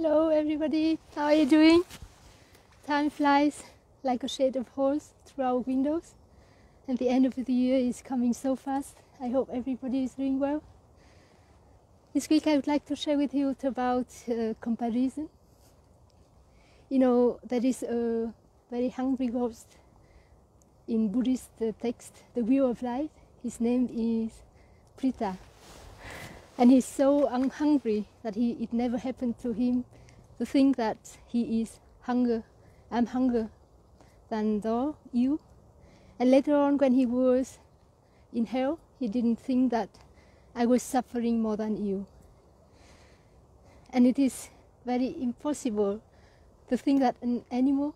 Hello, everybody. How are you doing? Time flies like a shade of horse through our windows, and the end of the year is coming so fast. I hope everybody is doing well. This week, I would like to share with you about uh, comparison. You know, there is a very hungry ghost in Buddhist uh, text, The Wheel of Life. His name is Preta and he's so hungry that he it never happened to him to think that he is hunger i'm hunger than though you. And later on when he was in hell he didn't think that i was suffering more than you. And it is very impossible to think that an animal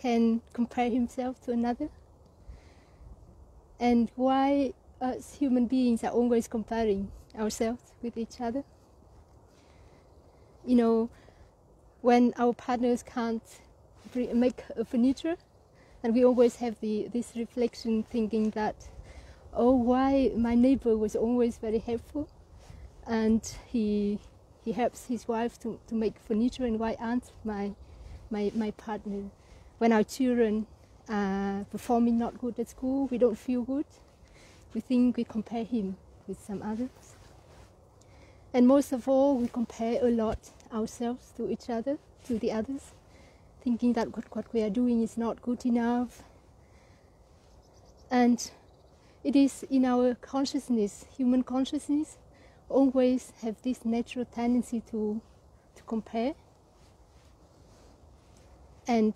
can compare himself to another. And why us human beings are always comparing ourselves with each other. You know, when our partners can't make furniture, and we always have the this reflection thinking that, oh, why my neighbor was always very helpful, and he he helps his wife to, to make furniture, and why aren't my my my partner? When our children are performing not good at school, we don't feel good. We think we compare him with some others. And most of all, we compare a lot ourselves to each other, to the others, thinking that what, what we are doing is not good enough. And it is in our consciousness, human consciousness, always have this natural tendency to, to compare. And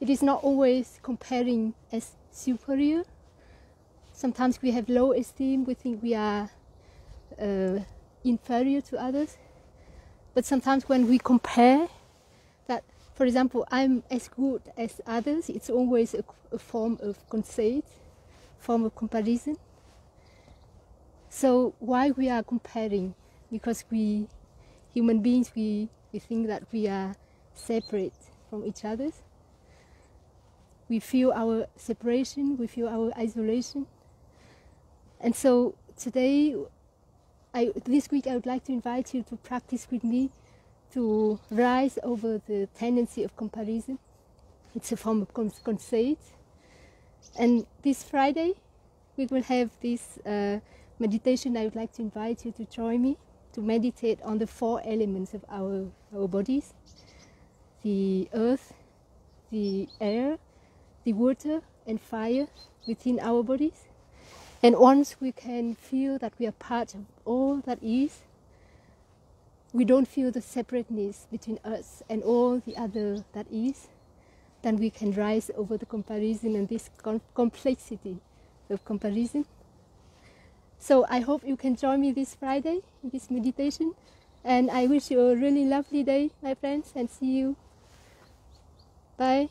it is not always comparing as superior. Sometimes we have low esteem, we think we are uh, inferior to others. But sometimes when we compare that, for example, I'm as good as others, it's always a, a form of conceit, form of comparison. So why we are comparing? Because we, human beings, we, we think that we are separate from each other. We feel our separation, we feel our isolation. And so today I, this week I would like to invite you to practice with me to rise over the tendency of comparison. It's a form of conceit. And this Friday we will have this uh, meditation. I would like to invite you to join me to meditate on the four elements of our, our bodies the earth, the air, the water, and fire within our bodies. And once we can feel that we are part of all that is, we don't feel the separateness between us and all the other that is, then we can rise over the comparison and this com complexity of comparison. So I hope you can join me this Friday in this meditation. And I wish you a really lovely day, my friends, and see you. Bye.